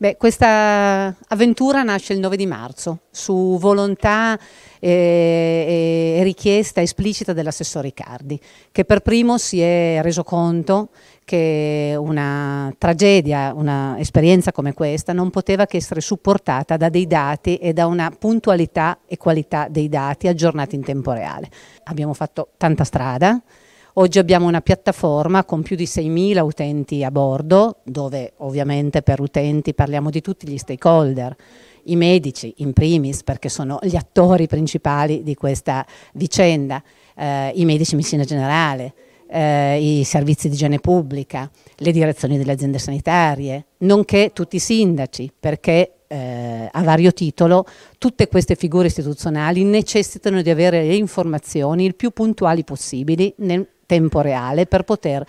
Beh, questa avventura nasce il 9 di marzo su volontà e, e richiesta esplicita dell'assessore Riccardi, che per primo si è reso conto che una tragedia, un'esperienza come questa non poteva che essere supportata da dei dati e da una puntualità e qualità dei dati aggiornati in tempo reale. Abbiamo fatto tanta strada, Oggi abbiamo una piattaforma con più di 6.000 utenti a bordo, dove ovviamente per utenti parliamo di tutti gli stakeholder, i medici in primis perché sono gli attori principali di questa vicenda, eh, i medici in medicina generale, eh, i servizi di igiene pubblica, le direzioni delle aziende sanitarie, nonché tutti i sindaci, perché eh, a vario titolo tutte queste figure istituzionali necessitano di avere le informazioni il più puntuali possibili nel tempo reale per poter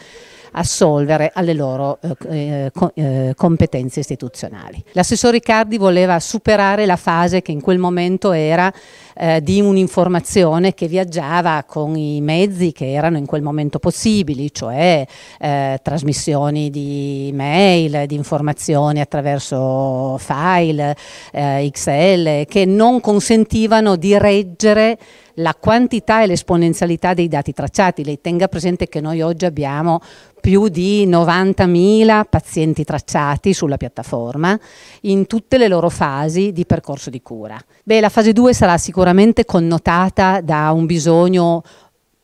assolvere alle loro eh, eh, eh, competenze istituzionali. L'assessore Riccardi voleva superare la fase che in quel momento era eh, di un'informazione che viaggiava con i mezzi che erano in quel momento possibili, cioè eh, trasmissioni di mail, di informazioni attraverso file, XL, che non consentivano di reggere la quantità e l'esponenzialità dei dati tracciati. Lei tenga presente che noi oggi abbiamo più di 90.000 pazienti tracciati sulla piattaforma in tutte le loro fasi di percorso di cura. Beh, la fase 2 sarà sicuramente connotata da un bisogno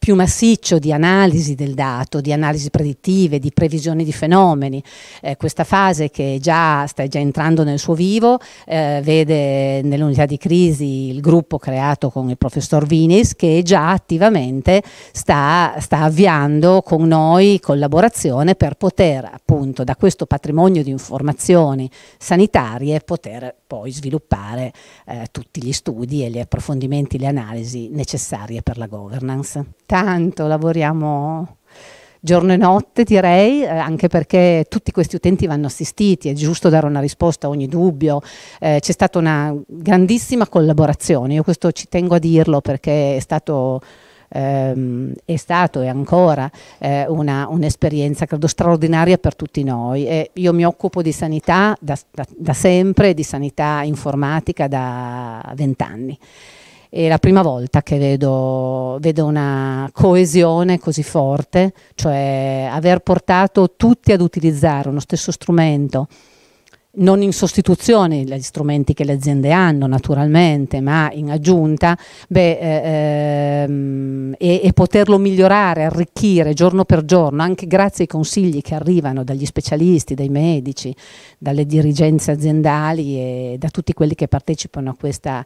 più massiccio di analisi del dato, di analisi predittive, di previsioni di fenomeni. Eh, questa fase che già sta già entrando nel suo vivo eh, vede nell'unità di crisi il gruppo creato con il professor Vinis che già attivamente sta, sta avviando con noi collaborazione per poter appunto da questo patrimonio di informazioni sanitarie poter poi sviluppare eh, tutti gli studi e gli approfondimenti, le analisi necessarie per la governance tanto, lavoriamo giorno e notte direi, eh, anche perché tutti questi utenti vanno assistiti, è giusto dare una risposta a ogni dubbio, eh, c'è stata una grandissima collaborazione, io questo ci tengo a dirlo perché è stato ehm, è stato e ancora eh, un'esperienza un credo straordinaria per tutti noi. E io mi occupo di sanità da, da, da sempre, di sanità informatica da vent'anni è la prima volta che vedo, vedo, una coesione così forte, cioè aver portato tutti ad utilizzare uno stesso strumento, non in sostituzione degli strumenti che le aziende hanno naturalmente, ma in aggiunta, beh, eh, ehm, e, e, poterlo migliorare, arricchire giorno per giorno, anche grazie ai consigli che arrivano dagli specialisti, dai medici, dalle dirigenze aziendali e da tutti quelli che partecipano a questa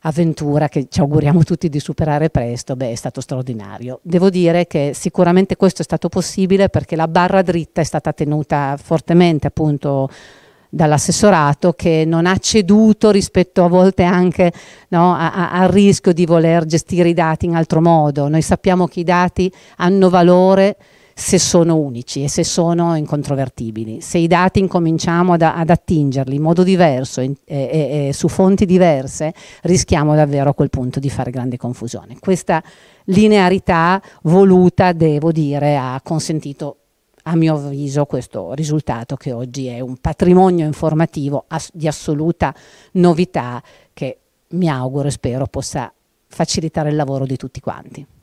avventura che ci auguriamo tutti di superare presto, beh, è stato straordinario. Devo dire che sicuramente questo è stato possibile perché la barra dritta è stata tenuta fortemente appunto dall'assessorato che non ha ceduto rispetto a volte anche no, al rischio di voler gestire i dati in altro modo. Noi sappiamo che i dati hanno valore se sono unici e se sono incontrovertibili. Se i dati incominciamo ad, ad attingerli in modo diverso in, e, e, su fonti diverse, rischiamo davvero a quel punto di fare grande confusione. Questa linearità voluta, devo dire, ha consentito a mio avviso questo risultato che oggi è un patrimonio informativo ass di assoluta novità che mi auguro e spero possa facilitare il lavoro di tutti quanti.